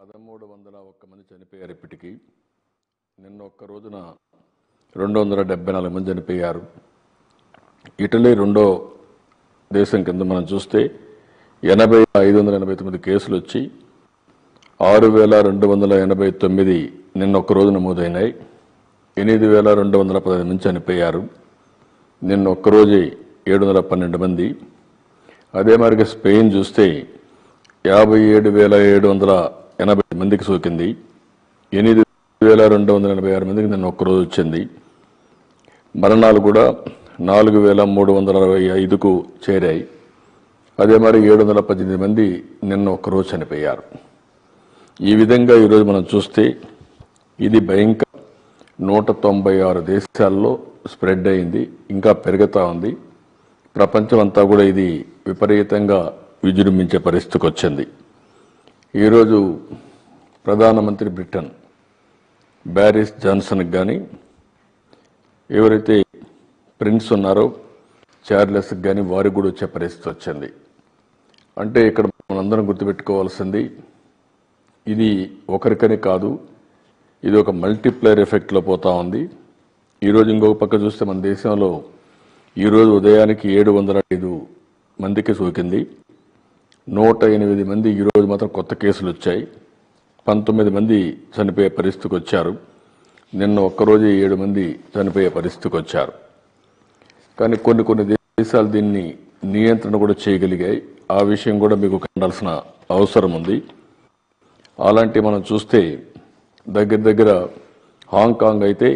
పదమూడు వందల ఒక్క మంది చనిపోయారు ఇప్పటికీ. నిన్న ఒక్క రోజున రెండు వందల డెబ్బై నాలుగు మంది చనిపోయారు. ఇటలీ రెండో దేశం కింద మనం చూస్తే ఎనభై ఐదు వందల ఎనభై తొమ్మిది కేసులు వచ్చి ఆరు వేల రెండు వందల ఎనభై తొమ్మిది నిన్న ఒక్క రోజు నమోదైనాయి. ఎనిమిది వేల రెండు వందల పదహైదు మంది చనిపోయారు. నిన్న ఒక్కరోజే ఏడు వందల పన్నెండు మంది. అదే మరిగా స్పెయిన్ చూస్తే యాభై ఏడు వేల ఏడు వందల ఎనభై మందికి సోకింది. ఎనిమిది వేల రెండు వందల ఎనభై ఆరు మందికి నిన్న ఒక్కరోజు వచ్చింది. మరణాలు కూడా నాలుగు వేల మూడు వందల అరవై ఐదుకు చేరాయి. అదే మరి ఏడు వందల పద్దెనిమిది మంది నిన్న ఒక్కరోజు చనిపోయారు. ఈ విధంగా ఈరోజు మనం చూస్తే ఇది భయంకర నూట తొంభై ఆరు దేశాల్లో స్ప్రెడ్ అయింది ఇంకా పెరుగుతూ ఉంది. ప్రపంచం అంతా కూడా ఇది విపరీతంగా విజృంభించే పరిస్థితికి వచ్చింది. ఈరోజు ప్రధానమంత్రి బ్రిటన్ బ్యారిస్ జాన్సన్కి కానీ ఎవరైతే ప్రిన్స్ ఉన్నారో చార్లెస్కి కానీ వారికి కూడా వచ్చే పరిస్థితి వచ్చింది. అంటే ఇక్కడ మనందరం గుర్తుపెట్టుకోవాల్సింది ఇది ఒకరికని కాదు ఇది ఒక మల్టీప్లేయర్ ఎఫెక్ట్లో పోతా ఉంది. ఈరోజు ఇంకొక పక్క చూస్తే మన దేశంలో ఈరోజు ఉదయానికి ఏడు వందల ఐదు మందికి సోకింది. నూట ఎనిమిది మంది ఈరోజు మాత్రం కొత్త కేసులు వచ్చాయి పంతొమ్మిది మంది చనిపోయే పరిస్థితికి వచ్చారు నిన్న ఒక్కరోజు ఏడు మంది చనిపోయే పరిస్థితికి వచ్చారు కానీ కొన్ని కొన్ని దేశాలు దీన్ని నియంత్రణ కూడా చేయగలిగాయి. ఆ విషయం కూడా మీకు కండాల్సిన అవసరం ఉంది. అలాంటి మనం చూస్తే దగ్గర దగ్గర హాంకాంగ్ అయితే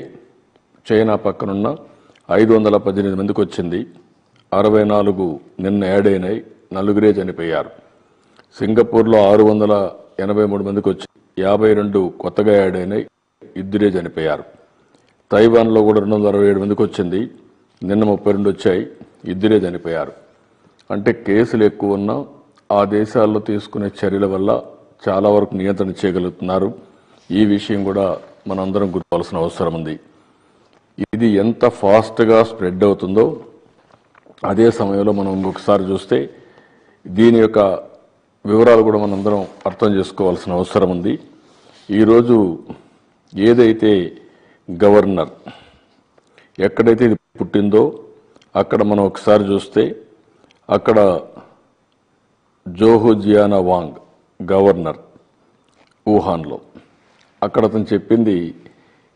చైనా పక్కనున్న ఐదు వందల పద్దెనిమిది మందికి వచ్చింది అరవై నాలుగు నిన్న యాడ్ అయినాయి. నలుగురే చనిపోయారు. సింగపూర్లో ఆరు వందల ఎనభై మూడు మందికి వచ్చి యాభై రెండు కొత్తగా యాడ్ అయినాయి ఇద్దరే చనిపోయారు. తైవాన్లో కూడా రెండు వందల అరవై ఏడు మందికి వచ్చింది. నిన్న ముప్పై రెండు వచ్చాయి. ఇద్దరే చనిపోయారు. అంటే కేసులు ఎక్కువ ఉన్నా ఆ దేశాల్లో తీసుకునే చర్యల వల్ల చాలా వరకు నియంత్రణ చేయగలుగుతున్నారు. ఈ విషయం కూడా మనందరం గుర్తుకోవాల్సిన అవసరం ఉంది. ఇది ఎంత ఫాస్ట్గా స్ప్రెడ్ అవుతుందో అదే సమయంలో మనం ఇంకొకసారి చూస్తే దీని యొక్క వివరాలు కూడా మనందరం అర్థం చేసుకోవాల్సిన అవసరం ఉంది. ఈరోజు ఏదైతే గవర్నర్ ఎక్కడైతే ఇది పుట్టిందో అక్కడ మనం ఒకసారి చూస్తే అక్కడ జోహోజియానా వాంగ్ గవర్నర్ వుహాన్లో. అక్కడ అతను చెప్పింది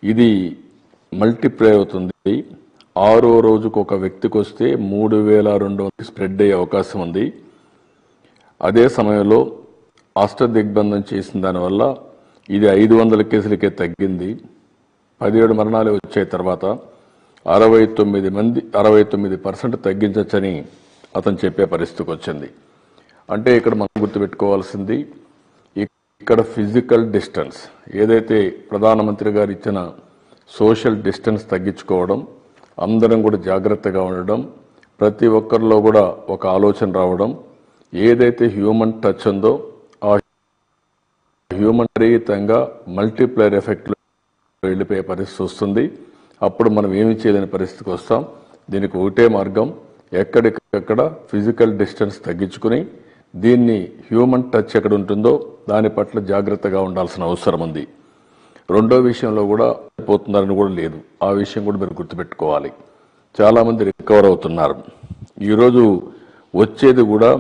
ఇది మల్టిప్లై అవుతుంది. ఆరో రోజుకు ఒక వ్యక్తికి వస్తే మూడు వేల రెండు స్ప్రెడ్ అయ్యే అవకాశం ఉంది. అదే సమయంలో అష్టదిగ్బంధం చేసిన దానివల్ల ఇది ఐదు వందల కేసులకే తగ్గింది. పదిహేడు మరణాలు వచ్చే తర్వాత అరవై తొమ్మిది మంది అరవై తొమ్మిది పర్సెంట్ తగ్గించవచ్చని అతను చెప్పే పరిస్థితికి వచ్చింది. అంటే ఇక్కడ మనం గుర్తుపెట్టుకోవాల్సింది ఇక్కడ ఫిజికల్ డిస్టెన్స్ ఏదైతే ప్రధానమంత్రి గారు ఇచ్చిన సోషల్ డిస్టెన్స్ తగ్గించుకోవడం అందరం కూడా జాగ్రత్తగా ఉండడం ప్రతి ఒక్కరిలో కూడా ఒక ఆలోచన రావడం ఏదైతే హ్యూమన్ టచ్ ఉందో ఆ హ్యూమన్ రహితంగా మల్టీప్లైర్ ఎఫెక్ట్ వెళ్ళిపోయే పరిస్థితి వస్తుంది. అప్పుడు మనం ఏమి చేయలేని పరిస్థితికి వస్తాం. దీనికి ఒకటే మార్గం ఎక్కడికక్కడ ఫిజికల్ డిస్టెన్స్ తగ్గించుకుని దీన్ని హ్యూమన్ టచ్ ఎక్కడ ఉంటుందో దాని పట్ల జాగ్రత్తగా ఉండాల్సిన అవసరం ఉంది. రెండో విషయంలో కూడా పోతున్నారని కూడా లేదు. ఆ విషయం కూడా మీరు గుర్తుపెట్టుకోవాలి. చాలామంది రికవర్ అవుతున్నారు. ఈరోజు వచ్చేది కూడా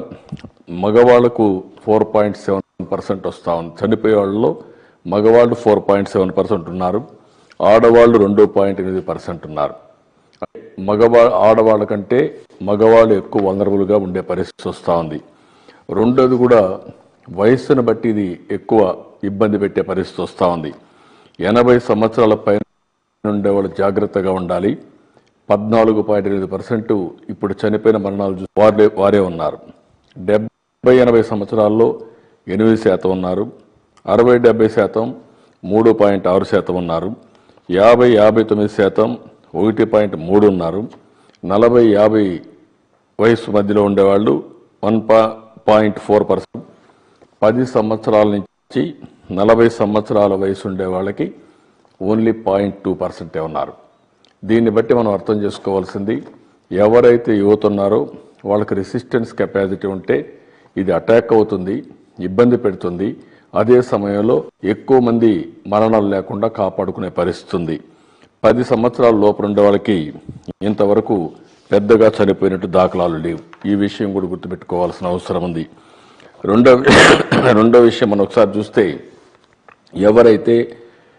మగవాళ్ళకు ఫోర్ పాయింట్ సెవెన్ పర్సెంట్ వస్తూ ఉంది. చనిపోయే వాళ్ళలో మగవాళ్ళు ఫోర్ పాయింట్ సెవెన్ పర్సెంట్ ఉన్నారు. ఆడవాళ్ళు రెండు పాయింట్ ఎనిమిది పర్సెంట్ ఉన్నారు. మగవా ఆడవాళ్ళ కంటే మగవాళ్ళు ఎక్కువ వందరబుల్గా ఉండే పరిస్థితి వస్తూ ఉంది. రెండోది కూడా వయస్సును బట్టి ఇది ఎక్కువ ఇబ్బంది పెట్టే పరిస్థితి వస్తూ ఉంది. ఎనభై సంవత్సరాల పైన ఉండేవాళ్ళు జాగ్రత్తగా ఉండాలి. పద్నాలుగు పాయింట్ ఎనిమిది పర్సెంట్ ఇప్పుడు చనిపోయిన మరణాలు వారే వారే ఉన్నారు. డెబ్బై ఎనభై సంవత్సరాల్లో ఎనిమిది శాతం ఉన్నారు. అరవై డెబ్బై శాతం మూడు పాయింట్ ఆరు శాతం ఉన్నారు. యాభై యాభై తొమ్మిది శాతం ఒకటి పాయింట్ మూడు ఉన్నారు. నలభై యాభై వయసు మధ్యలో ఉండేవాళ్ళు వన్ పా పాయింట్ ఫోర్ పర్సెంట్. పది సంవత్సరాల నుంచి నలభై సంవత్సరాల వయసు ఉండే వాళ్ళకి ఓన్లీ పాయింట్ టూ పర్సెంటే ఉన్నారు. దీన్ని బట్టి మనం అర్థం చేసుకోవాల్సింది ఎవరైతే యువత ఉన్నారో వాళ్ళకి రెసిస్టెన్స్ కెపాసిటీ ఉంటే ఇది అటాక్ అవుతుంది ఇబ్బంది పెడుతుంది. అదే సమయంలో ఎక్కువ మంది మరణాలు లేకుండా కాపాడుకునే పరిస్థితి ఉంది పది సంవత్సరాల లోపు ఉండే వాళ్ళకి ఇంతవరకు పెద్దగా చనిపోయినట్టు దాఖలాలు లేవు. ఈ విషయం కూడా గుర్తుపెట్టుకోవాల్సిన అవసరం ఉంది. రెండో రెండో విషయం మనం ఒకసారి చూస్తే ఎవరైతే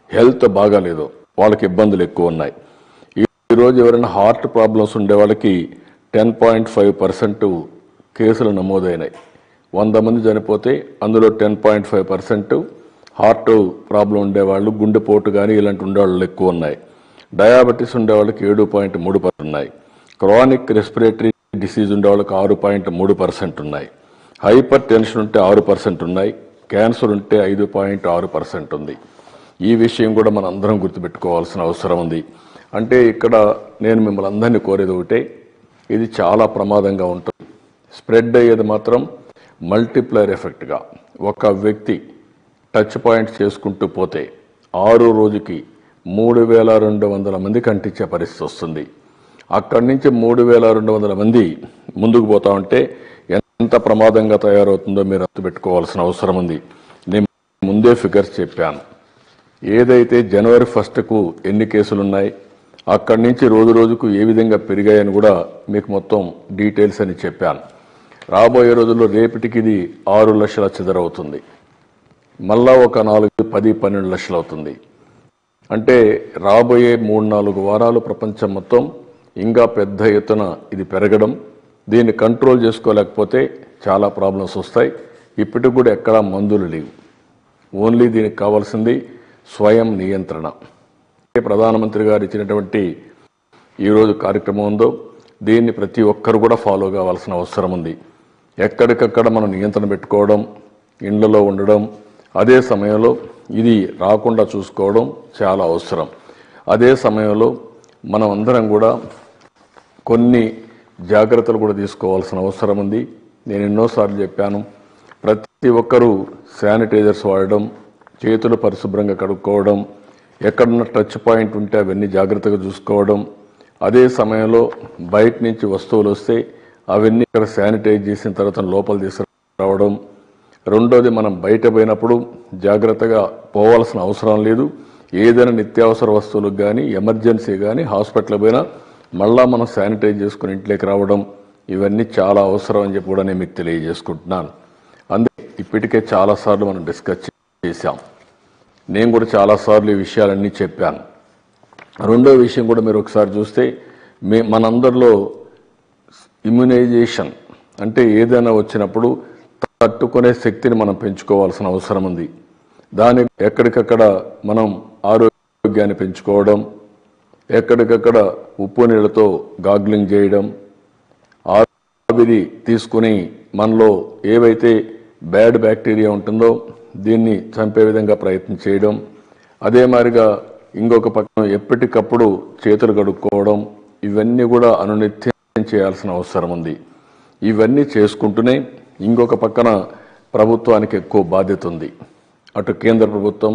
హెల్త్ బాగాలేదో వాళ్ళకి ఇబ్బందులు ఎక్కువ ఉన్నాయి. ఈరోజు ఎవరైనా హార్ట్ ప్రాబ్లమ్స్ ఉండే వాళ్ళకి టెన్ పాయింట్ ఫైవ్ పర్సెంట్ కేసులు నమోదైనాయి. వంద మంది చనిపోతే అందులో ten point five percent heart problem ఉండేవాళ్ళు గుండెపోటు కానీ ఇలాంటి ఉండేవాళ్ళు ఎక్కువ ఉన్నాయి. డయాబెటీస్ ఉండేవాళ్ళకి ఏడు పాయింట్ మూడు పర్సెంట్ ఉన్నాయి. క్రానిక్ రెస్పిరేటరీ డిసీజ్ ఉండేవాళ్ళకి ఆరు పాయింట్ మూడు పర్సెంట్ ఉన్నాయి. హైపర్ టెన్షన్ ఉంటే ఆరు పర్సెంట్ ఉన్నాయి. క్యాన్సర్ ఉంటే ఐదు పాయింట్ ఆరు పర్సెంట్ ఉంది. ఈ విషయం కూడా మనం అందరం గుర్తుపెట్టుకోవాల్సిన అవసరం ఉంది. అంటే ఇక్కడ నేను మిమ్మల్ని అందరినీ కోరేది ఒకటే ఇది చాలా ప్రమాదంగా ఉంటుంది. స్ప్రెడ్ అయ్యేది మాత్రం మల్టిప్లైర్ ఎఫెక్ట్గా ఒక వ్యక్తి టచ్ పాయింట్ చేసుకుంటూ పోతే ఆరు రోజుకి మూడు వేల రెండు వందల మంది కంటించే పరిస్థితి వస్తుంది. అక్కడి నుంచి మూడు వేల రెండు వందల మంది ముందుకు పోతా ఉంటే ఎంత ప్రమాదంగా తయారవుతుందో మీరు అర్థం పెట్టుకోవాల్సిన అవసరం ఉంది. నేను ముందే ఫిగర్స్ చెప్పాను. ఏదైతే జనవరి ఫస్ట్కు ఎన్ని కేసులు ఉన్నాయి అక్కడి నుంచి రోజు రోజుకు ఏ విధంగా పెరిగాయని కూడా మీకు మొత్తం డీటెయిల్స్ అని చెప్పాను. రాబోయే రోజుల్లో రేపటికి ఇది ఆరు లక్షల చిదరవుతుంది. మళ్ళా ఒక నాలుగు పది పన్నెండు లక్షలు అవుతుంది. అంటే రాబోయే మూడు నాలుగు వారాలు ప్రపంచం మొత్తం ఇంకా పెద్ద ఎత్తున ఇది పెరగడం దీన్ని కంట్రోల్ చేసుకోలేకపోతే చాలా ప్రాబ్లమ్స్ వస్తాయి. ఇప్పటికి కూడా ఎక్కడా మందులు లేవు. ఓన్లీ దీనికి కావాల్సింది స్వయం నియంత్రణ. ప్రధానమంత్రి గారు ఇచ్చినటువంటి ఈరోజు కార్యక్రమం ఉందో దీన్ని ప్రతి ఒక్కరు కూడా ఫాలో కావాల్సిన అవసరం ఉంది. ఎక్కడికక్కడ మనం నియంత్రణ పెట్టుకోవడం ఇండ్లలో ఉండడం అదే సమయంలో ఇది రాకుండా చూసుకోవడం చాలా అవసరం. అదే సమయంలో మనం అందరం కూడా కొన్ని జాగ్రత్తలు కూడా తీసుకోవాల్సిన అవసరం ఉంది. నేను ఎన్నోసార్లు చెప్పాను ప్రతి ఒక్కరూ శానిటైజర్స్ వాడడం చేతులు పరిశుభ్రంగా కడుక్కోవడం ఎక్కడున్న టచ్ పాయింట్ ఉంటే అవన్నీ జాగ్రత్తగా చూసుకోవడం. అదే సమయంలో బయట నుంచి వస్తువులు వస్తే అవన్నీ ఇక్కడ శానిటైజ్ చేసిన తర్వాత లోపల తీసుకురావడం. రెండోది మనం బయట పోయినప్పుడు జాగ్రత్తగా పోవాల్సిన అవసరం లేదు. ఏదైనా నిత్యావసర వస్తువులకు కానీ ఎమర్జెన్సీ కానీ హాస్పిటల్ పోయినా మళ్ళా మనం శానిటైజ్ చేసుకుని ఇంట్లోకి రావడం ఇవన్నీ చాలా అవసరం అని చెప్పి కూడా నేను మీకు తెలియజేసుకుంటున్నాను. అందుకే ఇప్పటికే చాలాసార్లు మనం డిస్కస్ చేశాం. నేను కూడా చాలాసార్లు ఈ విషయాలన్నీ చెప్పాను. రెండో విషయం కూడా మీరు ఒకసారి చూస్తే మే మనందరిలో ఇమ్యునైజేషన్ అంటే ఏదైనా వచ్చినప్పుడు తట్టుకునే శక్తిని మనం పెంచుకోవాల్సిన అవసరం ఉంది. దాని ఎక్కడికక్కడ మనం ఆరోగ్యాన్ని పెంచుకోవడం ఎక్కడికక్కడ ఉప్పు నీళ్ళతో గాగ్లింగ్ చేయడం ఆవిరి తీసుకుని మనలో ఏవైతే బ్యాడ్ బ్యాక్టీరియా ఉంటుందో దీన్ని చంపే విధంగా ప్రయత్నం చేయడం అదే మాదిరిగా ఇంకొక పక్కన ఎప్పటికప్పుడు చేతులు కడుక్కోవడం ఇవన్నీ కూడా అనునిత్యం చేయాల్సిన అవసరం ఉంది. ఇవన్నీ చేసుకుంటూనే ఇంకొక పక్కన ప్రభుత్వానికి ఎక్కువ బాధ్యత ఉంది. అటు కేంద్ర ప్రభుత్వం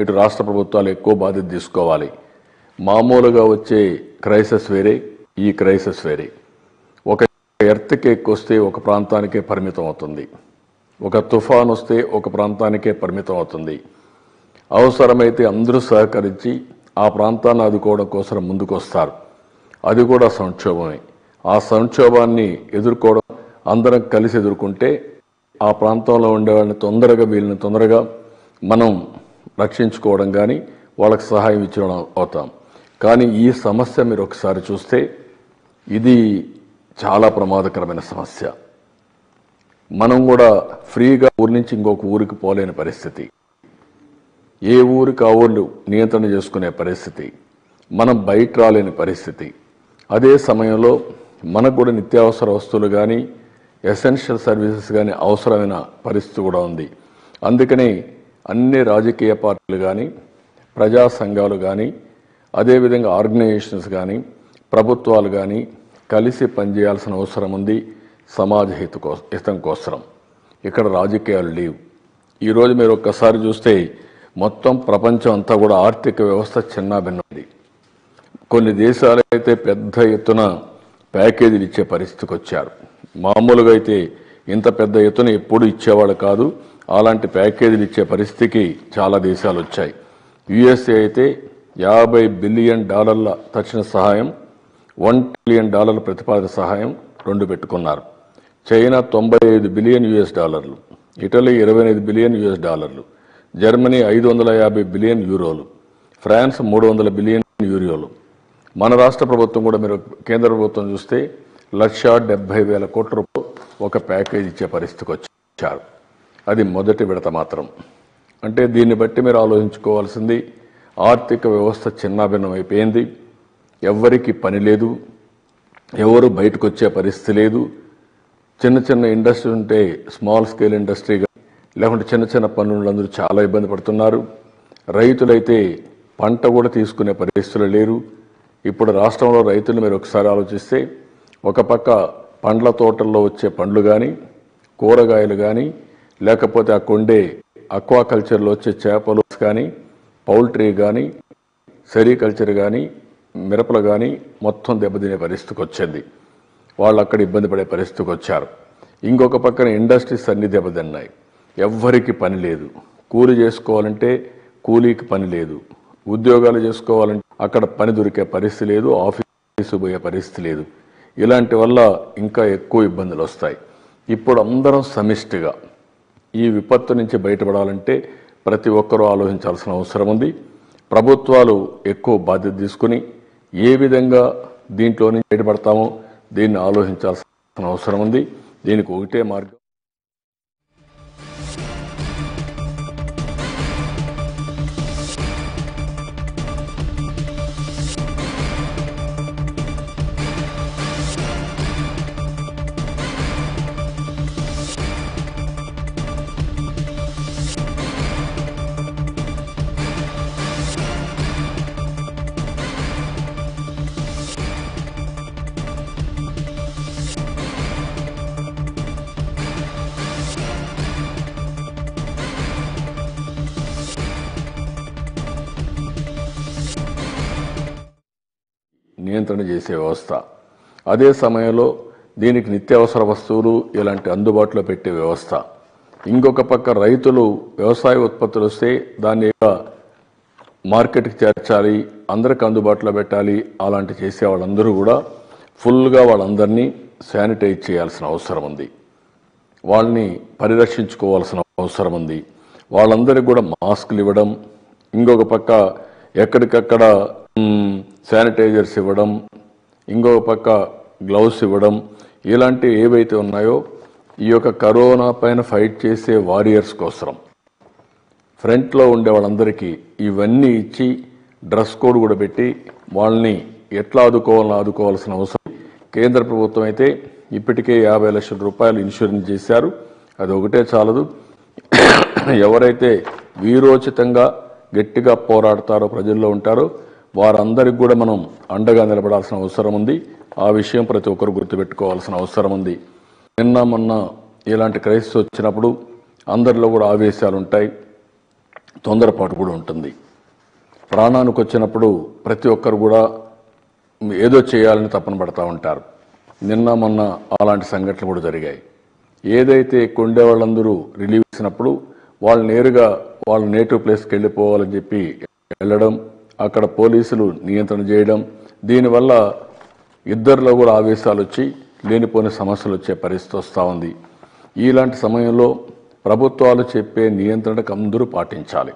ఇటు రాష్ట్ర ప్రభుత్వాలు ఎక్కువ బాధ్యత తీసుకోవాలి. మామూలుగా వచ్చే క్రైసిస్ వేరే ఈ క్రైసిస్ వేరే. ఒక ఎర్త్కి ఎక్కువ వస్తే ఒక ప్రాంతానికే పరిమితం అవుతుంది. ఒక తుఫాన్ వస్తే ఒక ప్రాంతానికే పరిమితం అవుతుంది అవసరమైతే అందరూ సహకరించి ఆ ప్రాంతాన్ని ఆదుకోవడం కోసం ముందుకొస్తారు. అది కూడా సంక్షోభమే. ఆ సంక్షోభాన్ని ఎదుర్కోవడం అందరం కలిసి ఎదుర్కొంటే ఆ ప్రాంతంలో ఉండేవాళ్ళని తొందరగా వీళ్ళని తొందరగా మనం రక్షించుకోవడం కానీ వాళ్ళకి సహాయం ఇచ్చడం అవుతాం. కానీ ఈ సమస్య మీరు ఒకసారి చూస్తే ఇది చాలా ప్రమాదకరమైన సమస్య. మనం కూడా ఫ్రీగా ఊరి నుంచి ఇంకొక ఊరికి పోలేని పరిస్థితి. ఏ ఊరికి ఆ ఊళ్ళు నియంత్రణ చేసుకునే పరిస్థితి. మనం బయట రాలేని పరిస్థితి. అదే సమయంలో మనకు కూడా నిత్యావసర వస్తువులు కానీ ఎసెన్షియల్ సర్వీసెస్ కానీ అవసరమైన పరిస్థితి కూడా ఉంది. అందుకని అన్ని రాజకీయ పార్టీలు కానీ ప్రజా సంఘాలు కానీ అదేవిధంగా ఆర్గనైజేషన్స్ కానీ ప్రభుత్వాలు కానీ కలిసి పనిచేయాల్సిన అవసరం ఉంది. సమాజ హిత కో హితం కోసరం. ఇక్కడ రాజకీయాలు లేవు. ఈరోజు మీరు ఒక్కసారి చూస్తే మొత్తం ప్రపంచం అంతా కూడా ఆర్థిక వ్యవస్థ చిన్నాభిన్నది కొన్ని దేశాలు అయితే పెద్ద ఎత్తున ప్యాకేజీలు ఇచ్చే పరిస్థితికి వచ్చారు. మామూలుగా అయితే ఇంత పెద్ద ఎత్తున ఎప్పుడు ఇచ్చేవాళ్ళు కాదు. అలాంటి ప్యాకేజీలు ఇచ్చే పరిస్థితికి చాలా దేశాలు వచ్చాయి. యుఎస్ఏ అయితే యాభై బిలియన్ డాలర్ల తక్షణ సహాయం వన్ ట్రిలియన్ డాలర్ల ప్రతిపాదన సహాయం రెండు పెట్టుకున్నారు. చైనా తొంభై ఐదు బిలియన్ యుఎస్ డాలర్లు ఇటలీ ఇరవై ఐదు బిలియన్ యుఎస్ డాలర్లు జర్మనీ ఐదు వందల యాభై బిలియన్ యూరోలు ఫ్రాన్స్ మూడు వందల బిలియన్ యూరోలు. మన రాష్ట్ర ప్రభుత్వం కూడా మీరు కేంద్ర ప్రభుత్వం చూస్తే లక్ష డెబ్బై వేల కోట్ల రూపాయలు ఒక ప్యాకేజ్ ఇచ్చే పరిస్థితికి వచ్చారు. అది మొదటి విడత మాత్రం. అంటే దీన్ని బట్టి మీరు ఆలోచించుకోవాల్సింది ఆర్థిక వ్యవస్థ చిన్నాభిన్నం అయిపోయింది. ఎవ్వరికి పని లేదు ఎవరు బయటకు వచ్చే పరిస్థితి లేదు. చిన్న చిన్న ఇండస్ట్రీ ఉంటే స్మాల్ స్కేల్ ఇండస్ట్రీ లేకుంటే చిన్న చిన్న పనులందరూ చాలా ఇబ్బంది పడుతున్నారు. రైతులైతే పంట కూడా తీసుకునే పరిస్థితులు లేరు. ఇప్పుడు రాష్ట్రంలో రైతులు మీరు ఒకసారి ఆలోచిస్తే ఒక పక్క పండ్ల తోటల్లో వచ్చే పండ్లు కానీ కూరగాయలు కానీ లేకపోతే ఆ కొండే అక్వాకల్చర్లో వచ్చే చేపలు కానీ పౌల్ట్రీ కానీ సెరికల్చర్ కానీ మిరపలు కానీ మొత్తం దెబ్బతినే పరిస్థితికి వచ్చింది. వాళ్ళు అక్కడ ఇబ్బంది పడే పరిస్థితికి వచ్చారు. ఇంకొక పక్కన ఇండస్ట్రీస్ అన్ని దెబ్బతిన్నాయి ఎవ్వరికి పని లేదు. కూలి చేసుకోవాలంటే కూలీకి పని లేదు. ఉద్యోగాలు చేసుకోవాలంటే అక్కడ పని దొరికే పరిస్థితి లేదు. ఆఫీసు పోయే పరిస్థితి లేదు. ఇలాంటి వల్ల ఇంకా ఎక్కువ ఇబ్బందులు వస్తాయి. ఇప్పుడు అందరం సమిష్టిగా ఈ విపత్తు నుంచి బయటపడాలంటే ప్రతి ఒక్కరూ ఆలోచించాల్సిన అవసరం ఉంది. ప్రభుత్వాలు ఎక్కువ బాధ్యత తీసుకుని ఏ విధంగా దీంట్లో నుంచి బయటపడతామో దీన్ని ఆలోచించాల్సిన అవసరం ఉంది. దీనికి ఒకటే మార్గం నియంత్రణ చేసే వ్యవస్థ. అదే సమయంలో దీనికి నిత్యావసర వస్తువులు ఇలాంటి అందుబాటులో పెట్టే వ్యవస్థ. ఇంకొక పక్క రైతులు వ్యవసాయ ఉత్పత్తులు వస్తే దాన్ని మార్కెట్కి చేర్చాలి అందరికి అందుబాటులో పెట్టాలి అలాంటి చేసే వాళ్ళందరూ కూడా ఫుల్గా వాళ్ళందరినీ శానిటైజ్ చేయాల్సిన అవసరం ఉంది. వాళ్ళని పరిరక్షించుకోవాల్సిన అవసరం ఉంది. వాళ్ళందరికీ కూడా మాస్కులు ఇవ్వడం ఇంకొక పక్క ఎక్కడికక్కడ శానిటైజర్స్ ఇవ్వడం ఇంకొక పక్క గ్లౌస్ ఇవ్వడం ఇలాంటివి ఏవైతే ఉన్నాయో ఈ యొక్క కరోనా పైన ఫైట్ చేసే వారియర్స్ కోసం ఫ్రంట్లో ఉండే వాళ్ళందరికీ ఇవన్నీ ఇచ్చి డ్రెస్ కోడ్ కూడా పెట్టి వాళ్ళని ఎట్లా ఆదుకోవాలని ఆదుకోవాల్సిన అవసరం. కేంద్ర ప్రభుత్వం అయితే ఇప్పటికే యాభై లక్షల రూపాయలు ఇన్సూరెన్స్ చేశారు. అది ఒకటే చాలదు. ఎవరైతే వీరోచితంగా గట్టిగా పోరాడతారో ప్రజల్లో ఉంటారో వారందరికి కూడా మనం అండగా నిలబడాల్సిన అవసరం ఉంది. ఆ విషయం ప్రతి ఒక్కరు గుర్తుపెట్టుకోవాల్సిన అవసరం ఉంది. నిన్న మొన్న ఇలాంటి క్రైసిస్ వచ్చినప్పుడు అందరిలో కూడా ఆవేశాలు ఉంటాయి. తొందరపాటు కూడా ఉంటుంది. ప్రాణానికి వచ్చినప్పుడు ప్రతి ఒక్కరు కూడా ఏదో చేయాలని తపన పడతా ఉంటారు. నిన్న మొన్న అలాంటి సంఘటనలు కూడా జరిగాయి. ఏదైతే కొండే వాళ్ళందరూ రిలీవ్ చేసినప్పుడు వాళ్ళు నేరుగా వాళ్ళ నేటివ్ ప్లేస్కి వెళ్ళిపోవాలని చెప్పి వెళ్ళడం అక్కడ పోలీసులు నియంత్రణ చేయడం దీనివల్ల ఇద్దరిలో కూడా ఆవేశాలు వచ్చి లేనిపోని సమస్యలు వచ్చే పరిస్థితి వస్తూ ఉంది. ఇలాంటి సమయంలో ప్రభుత్వాలు చెప్పే నియంత్రణకు అందరూ పాటించాలి.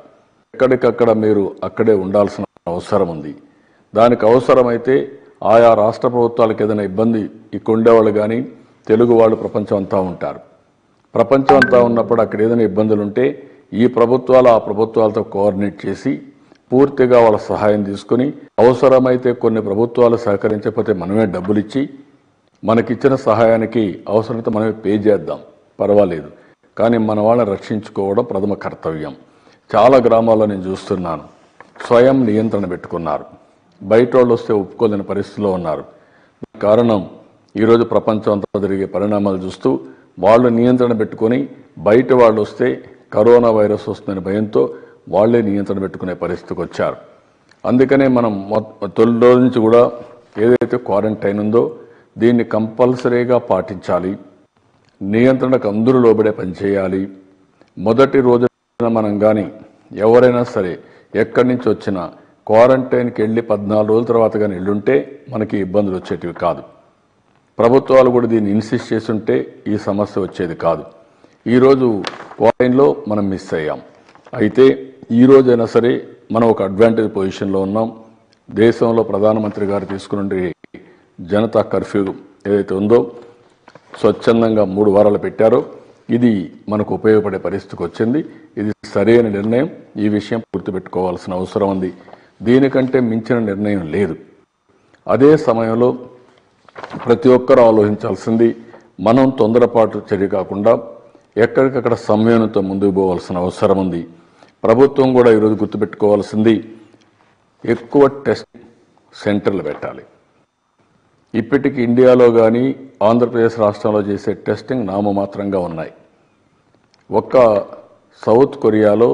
ఎక్కడికక్కడ మీరు అక్కడే ఉండాల్సిన అవసరం ఉంది. దానికి అవసరమైతే ఆయా రాష్ట్ర ప్రభుత్వాలకు ఏదైనా ఇబ్బంది ఇక్కడ ఉండేవాళ్ళు కానీ తెలుగు వాళ్ళు ప్రపంచం అంతా ఉంటారు. ప్రపంచం అంతా ఉన్నప్పుడు అక్కడ ఏదైనా ఇబ్బందులు ఉంటే ఈ ప్రభుత్వాలు ఆ ప్రభుత్వాలతో కోఆర్డినేట్ చేసి పూర్తిగా వాళ్ళ సహాయం తీసుకుని అవసరమైతే కొన్ని ప్రభుత్వాలు సహకరించకపోతే మనమే డబ్బులు ఇచ్చి మనకిచ్చిన సహాయానికి అవసరమైతే మనమే పే చేద్దాం. పర్వాలేదు. కానీ మన వాళ్ళని రక్షించుకోవడం ప్రథమ కర్తవ్యం. చాలా గ్రామాల్లో నేను చూస్తున్నాను. స్వయం నియంత్రణ పెట్టుకున్నారు. బయట వాళ్ళు వస్తే ఒప్పుకోలేని పరిస్థితిలో ఉన్నారు. కారణం ఈరోజు ప్రపంచం అంతా జరిగే పరిణామాలు చూస్తూ వాళ్ళు నియంత్రణ పెట్టుకొని బయట వాళ్ళు వస్తే కరోనా వైరస్ వస్తుందని భయంతో వాళ్ళే నియంత్రణ పెట్టుకునే పరిస్థితికి వచ్చారు. అందుకనే మనం తొలి రోజు నుంచి కూడా ఏదైతే క్వారంటైన్ ఉందో దీన్ని కంపల్సరీగా పాటించాలి. నియంత్రణకు అందరూ లోబడే పనిచేయాలి మొదటి రోజున మనం కానీ ఎవరైనా సరే ఎక్కడి నుంచి వచ్చినా క్వారంటైన్కి వెళ్ళి పద్నాలుగు రోజుల తర్వాత కానీ వెళ్ళుంటే మనకి ఇబ్బందులు వచ్చేటివి కాదు. ప్రభుత్వాలు కూడా దీన్ని ఇన్సిస్ట్ చేస్తుంటే ఈ సమస్య వచ్చేది కాదు. ఈరోజు క్వారంటైన్లో మనం మిస్ అయ్యాం. అయితే ఈ రోజైనా సరే మనం ఒక అడ్వాంటేజ్ పొజిషన్లో ఉన్నాం. దేశంలో ప్రధానమంత్రి గారు తీసుకున్న జనతా కర్ఫ్యూ ఏదైతే ఉందో స్వచ్ఛందంగా మూడు వారాలు పెట్టారో ఇది మనకు ఉపయోగపడే పరిస్థితికి వచ్చింది. ఇది సరైన నిర్ణయం. ఈ విషయం గుర్తుపెట్టుకోవాల్సిన అవసరం ఉంది. దీనికంటే మించిన నిర్ణయం లేదు. అదే సమయంలో ప్రతి ఒక్కరూ ఆలోచించాల్సింది మనం తొందరపాటు చర్య కాకుండా ఎక్కడికక్కడ సంయమనంతో ముందుకు పోవాల్సిన అవసరం ఉంది. ప్రభుత్వం కూడా ఈరోజు గుర్తుపెట్టుకోవాల్సింది ఎక్కువ టెస్ట్ సెంటర్లు పెట్టాలి. ఇప్పటికి ఇండియాలో కానీ ఆంధ్రప్రదేశ్ రాష్ట్రంలో చేసే టెస్టింగ్ నామమాత్రంగా ఉన్నాయి. ఒక్క సౌత్ కొరియాలో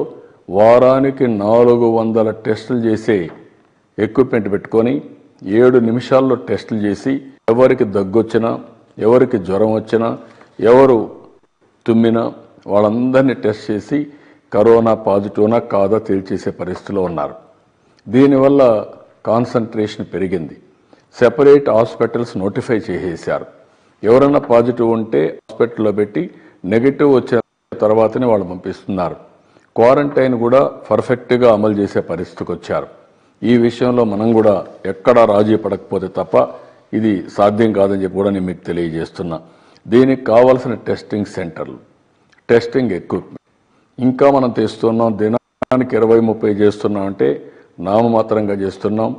వారానికి నాలుగు వందల టెస్టులు చేసే ఎక్విప్మెంట్ పెట్టుకొని ఏడు నిమిషాల్లో టెస్టులు చేసి ఎవరికి దగ్గొచ్చినా ఎవరికి జ్వరం వచ్చినా ఎవరు తుమ్మినా వాళ్ళందరినీ టెస్ట్ చేసి కరోనా పాజిటివ్నా కాదా తేల్చేసే పరిస్థితిలో ఉన్నారు. దీనివల్ల కాన్సన్ట్రేషన్ పెరిగింది. సెపరేట్ హాస్పిటల్స్ నోటిఫై చేసేశారు. ఎవరైనా పాజిటివ్ ఉంటే హాస్పిటల్లో పెట్టి నెగిటివ్ వచ్చిన తర్వాతనే వాళ్ళు పంపిస్తున్నారు. క్వారంటైన్ కూడా పర్ఫెక్ట్గా అమలు చేసే పరిస్థితికి వచ్చారు. ఈ విషయంలో మనం కూడా ఎక్కడా రాజీ పడకపోతే తప్ప ఇది సాధ్యం కాదని చెప్పి కూడా నేను మీకు తెలియజేస్తున్నా. దీనికి కావాల్సిన టెస్టింగ్ సెంటర్లు టెస్టింగ్ ఎక్విప్మెంట్ ఇంకా మనం తెస్తున్నాం దినానికి ఇరవై ముప్పై చేస్తున్నాం అంటే నామమాత్రంగా చేస్తున్నాం.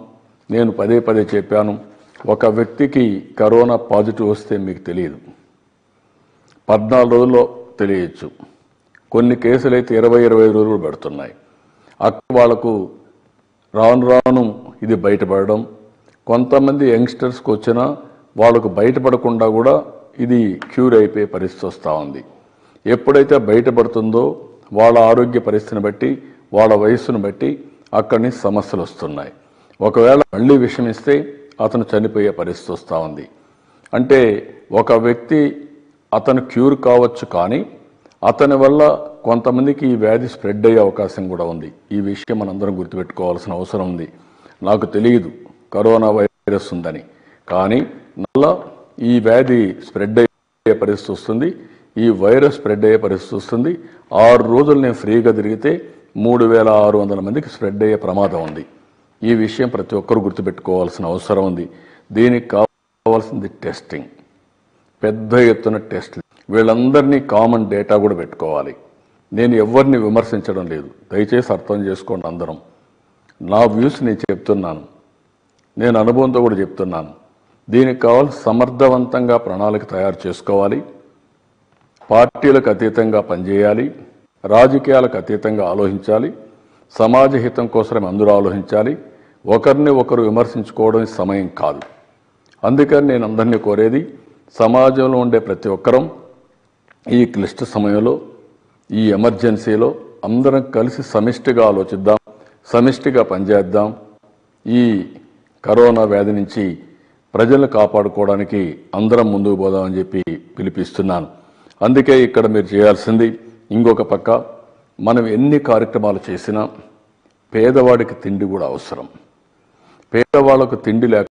నేను పదే పదే చెప్పాను ఒక వ్యక్తికి కరోనా పాజిటివ్ వస్తే మీకు తెలియదు. పద్నాలుగు రోజుల్లో తెలియచ్చు. కొన్ని కేసులు అయితే ఇరవై ఇరవై రోజులు పెడుతున్నాయి. అక్కడ వాళ్ళకు రాను రాను ఇది బయటపడడం. కొంతమంది యంగ్స్టర్స్కి వచ్చినా వాళ్ళకు బయటపడకుండా కూడా ఇది క్యూర్ అయిపోయే పరిస్థితి వస్తూ ఉంది. ఎప్పుడైతే బయటపడుతుందో వాళ్ళ ఆరోగ్య పరిస్థితిని బట్టి వాళ్ళ వయస్సును బట్టి అక్కడి నుంచి సమస్యలు వస్తున్నాయి. ఒకవేళ మళ్ళీ విషమిస్తే అతను చనిపోయే పరిస్థితి వస్తూ ఉంది. అంటే ఒక వ్యక్తి అతను క్యూర్ కావచ్చు కానీ అతని వల్ల కొంతమందికి ఈ వ్యాధి స్ప్రెడ్ అయ్యే అవకాశం కూడా ఉంది. ఈ విషయం మనందరం గుర్తుపెట్టుకోవాల్సిన అవసరం ఉంది. నాకు తెలియదు. కరోనా వైరస్ ఉందని. కానీ నల్ల ఈ వ్యాధి స్ప్రెడ్ అయ్యే పరిస్థితి వస్తుంది. ఈ వైరస్ స్ప్రెడ్ అయ్యే పరిస్థితి వస్తుంది. ఆరు రోజులు నేను ఫ్రీగా తిరిగితే మూడు వేల ఆరు వందల మందికి స్ప్రెడ్ అయ్యే ప్రమాదం ఉంది. ఈ విషయం ప్రతి ఒక్కరు గుర్తుపెట్టుకోవాల్సిన అవసరం ఉంది. దీనికి కావాల్సింది టెస్టింగ్ పెద్ద ఎత్తున టెస్ట్లు వీళ్ళందరినీ కామన్ డేటా కూడా పెట్టుకోవాలి. నేను ఎవరిని విమర్శించడం లేదు. దయచేసి అర్థం చేసుకోండి అందరం. నా వ్యూస్ నేను చెప్తున్నాను. నేను అనుభవంతో కూడా చెప్తున్నాను. దీనికి కావాలి సమర్థవంతంగా ప్రణాళిక తయారు చేసుకోవాలి. పార్టీలకు అతీతంగా పనిచేయాలి రాజకీయాలకు అతీతంగా ఆలోచించాలి సమాజ హితం కోసమే అందరూ ఆలోచించాలి ఒకరిని ఒకరు విమర్శించుకోవడం సమయం కాదు. అందుకని నేను అందరినీ కోరేది సమాజంలో ఉండే ప్రతి ఒక్కరం ఈ క్లిష్ట సమయంలో ఈ ఎమర్జెన్సీలో అందరం కలిసి సమిష్టిగా ఆలోచిద్దాం సమిష్టిగా పనిచేద్దాం. ఈ కరోనా వ్యాధి నుంచి ప్రజలను కాపాడుకోవడానికి అందరం ముందుకు పోదామని చెప్పి పిలిపిస్తున్నాను. అందుకే ఇక్కడ మీరు చేయాల్సింది ఇంకొక పక్క మనం ఎన్ని కార్యక్రమాలు చేసినా పేదవాడికి తిండి కూడా అవసరం. పేదవాళ్ళకు తిండి లేక